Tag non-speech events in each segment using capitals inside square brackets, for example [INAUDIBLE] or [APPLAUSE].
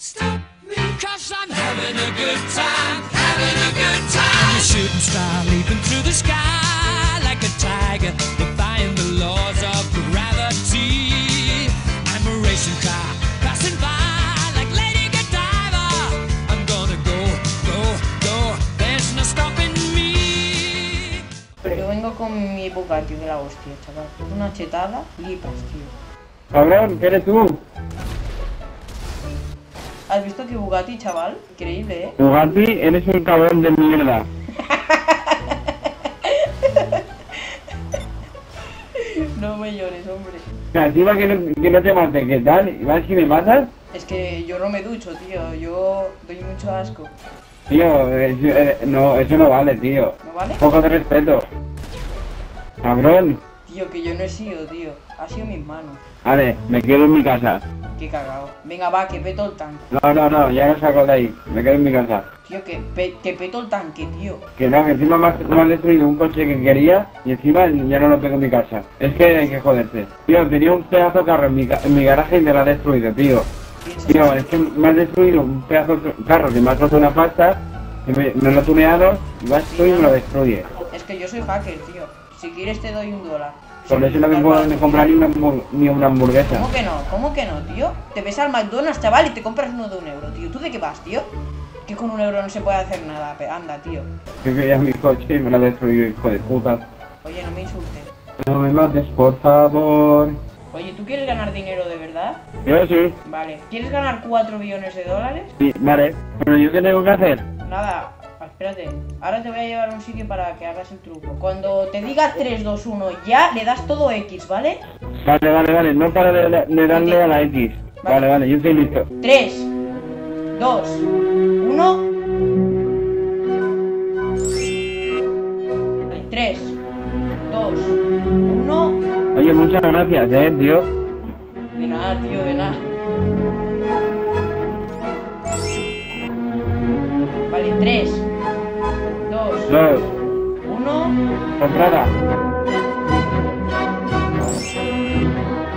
stop me, cause I'm having a good time, having a good time. I'm a shooting star leaping through the sky like a tiger, defying the laws of gravity. I'm a racing car passing by like Lady Godiva. I'm gonna go, go, go, there's no stopping me. Yo vengo con mi Bugatti de la hostia, chaval. Una chetada, flipas, tío. Cabrón, ¿qué eres tú? ¿Has visto que Bugatti, chaval? Increíble, ¿eh? Bugatti, eres un cabrón de mierda. [LAUGHS] No me llores, hombre. Encima que no, que no te mate, ¿qué tal? ¿Y vas que me matas? Es que yo no me ducho, tío. Yo doy mucho asco. Tío, eh, no, eso no vale, tío. ¿No vale? Poco de respeto. Cabrón. Tío, que yo no he sido, tío. Ha sido mis manos. Vale, me quedo en mi casa. Qué cagado. Venga, va, que peto el tanque. No, no, no, ya lo saco de ahí. Me quedo en mi casa. Tío, que, pe- que peto el tanque, tío. Que no, que encima me has, me has destruido un coche que quería y encima ya no lo tengo en mi casa. Es que hay que joderse. Tío, tenía un pedazo de carro en mi, en mi garaje y me lo ha destruido, tío. Tío, es que me has destruido un pedazo de carro que me ha costado una pasta, que me, me lo he tuneado y vas tú y me lo destruye. Es que yo soy hacker, tío. Si quieres te doy un dólar. Por eso no me puedo ni comprar ni una, hamburg- ni una hamburguesa. ¿Cómo que no? ¿Cómo que no, tío? Te ves al McDonald's, chaval, y te compras uno de un euro, tío. ¿Tú de qué vas, tío? Que con un euro no se puede hacer nada. Anda, tío. Que quería mi coche y me lo ha destruido, hijo de puta. Oye, no me insultes. No me mates, por favor. Oye, ¿tú quieres ganar dinero de verdad? Yo sí. Vale. ¿Quieres ganar 4 billones de dólares? Sí, vale. Pero yo qué tengo que hacer? Nada, espérate. Ahora te voy a llevar a un sitio para que hagas el truco. Cuando te diga 3, 2, 1 ya, le das todo X, ¿vale? Vale, vale, vale. No para de, de darle a la X. Vale, vale, yo estoy listo. 3, 2, 1. 3, 2, 1. Oye, muchas gracias, eh, tío. De nada, tío, de nada. Vale, 3, 1. Comprada.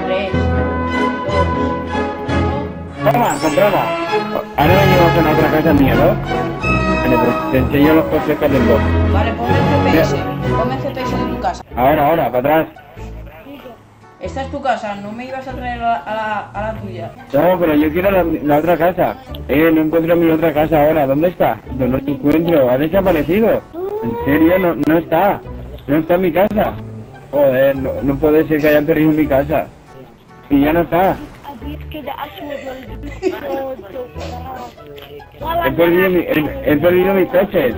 3, 2, Toma, comprada. Ahora me llevas a la otra casa mía, ¿no? Vale, pues te enseño los coches que tengo. 1. Vale, ponme el GPS. Ponme el GPS de tu casa. Ahora, ahora, para atrás. Esta es tu casa, no me ibas a traer a la, a tuya. No, pero yo quiero la, la otra casa. Eh, no encuentro mi otra casa ahora. ¿Dónde está? No lo encuentro. Ha desaparecido. En serio, no, no está. ¿No está en mi casa? Joder, no, puede ser que hayan perdido mi casa. Y ya no está. He perdido, mi, he, perdido mis coches.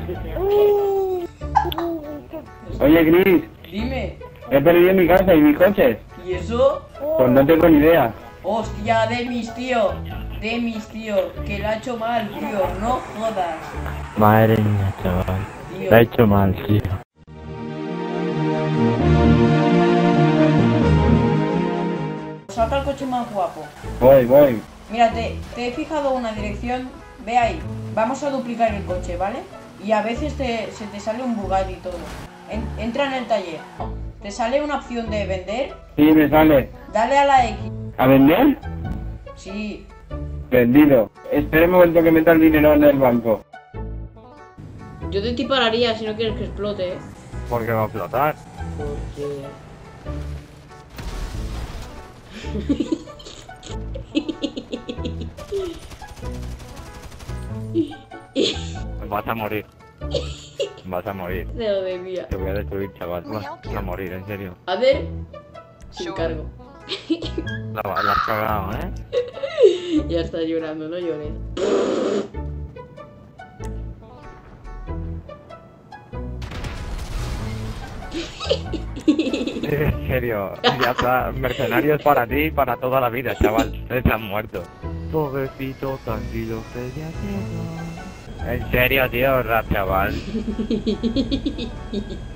Oye, Gris. Dime. He perdido mi casa y mis coches. ¿Y eso? Pues no tengo ni idea. Hostia, Demis, tío. Demis, tío. Que lo ha hecho mal, tío. No jodas. Madre mía, chaval. Tío. Lo ha hecho mal, tío. Saca el coche más guapo. Voy, voy. Mira, te, te he fijado una dirección. Ve ahí. Vamos a duplicar el coche, ¿vale? Y a veces te, se te sale un Bugatti y todo. En- entra en el taller. Te sale una opción de vender. Sí, me sale. Dale a la X. ¿A vender? Sí. Vendido. Espera un momento que meta el dinero en el banco. Yo te tipararía si no quieres que explote, ¿eh? ¿Por qué va a explotar? Porque... Vas a morir. Vas a morir. Te lo debía. Te voy a destruir, chaval. Vas a morir, en serio. A ver. Sin cargo. La, la has cagado, ¿eh? Ya está llorando, no llores. [LAUGHS] En serio. Ya está. Mercenarios para ti y para toda la vida, chaval. Estás muerto. Pobrecito, tranquilo, que ya llega. En serio, tío, rap, chaval. [LAUGHS]